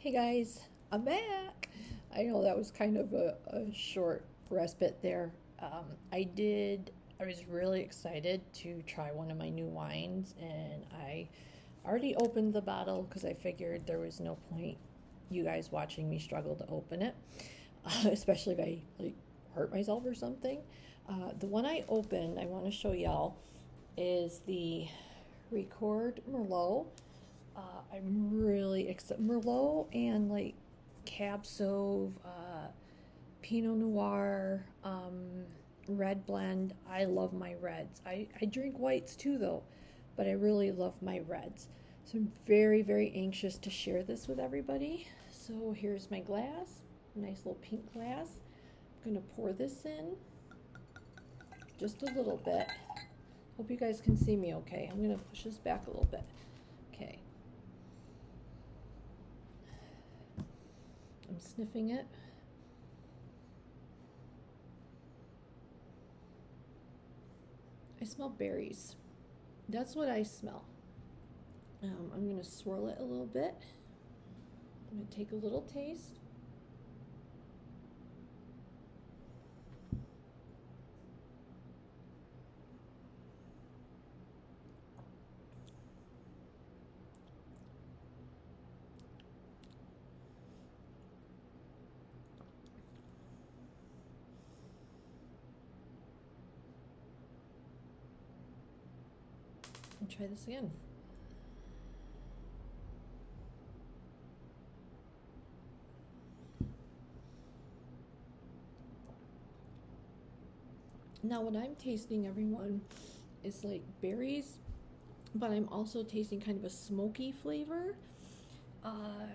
Hey guys, I'm back. I know that was kind of a, a short respite there. Um, I did, I was really excited to try one of my new wines, and I already opened the bottle because I figured there was no point you guys watching me struggle to open it, uh, especially if I like hurt myself or something. Uh, the one I opened, I want to show y'all, is the Ricord Merlot. Uh, I'm really excited. Merlot and like Cab Sauv, uh, Pinot Noir, um, red blend. I love my reds. I, I drink whites too though, but I really love my reds. So I'm very, very anxious to share this with everybody. So here's my glass, nice little pink glass. I'm gonna pour this in just a little bit. Hope you guys can see me okay. I'm gonna push this back a little bit. Okay. Sniffing it. I smell berries. That's what I smell. Um, I'm going to swirl it a little bit. I'm going to take a little taste. Try this again. Now, what I'm tasting, everyone, is like berries, but I'm also tasting kind of a smoky flavor. Uh,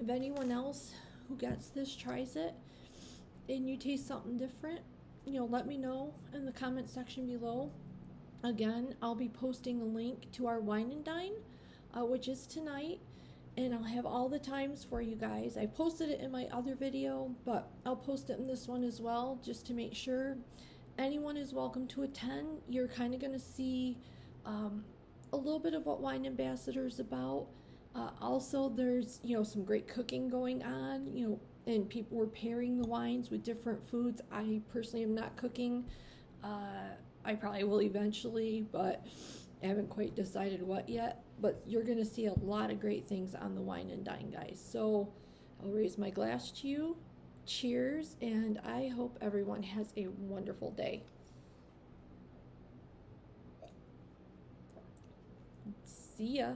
if anyone else who gets this tries it and you taste something different, you know, let me know in the comment section below. Again, I'll be posting a link to our wine and dine, uh, which is tonight, and I'll have all the times for you guys. I posted it in my other video, but I'll post it in this one as well, just to make sure anyone is welcome to attend. You're kind of going to see um, a little bit of what Wine Ambassador is about. Uh, also, there's you know some great cooking going on. You know, and people were pairing the wines with different foods. I personally am not cooking. Uh, I probably will eventually, but I haven't quite decided what yet. But you're going to see a lot of great things on the Wine and Dine, guys. So I'll raise my glass to you. Cheers, and I hope everyone has a wonderful day. See ya.